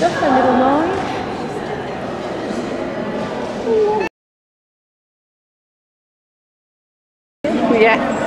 Just a little noise. yes.